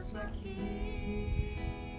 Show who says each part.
Speaker 1: nossa aqui.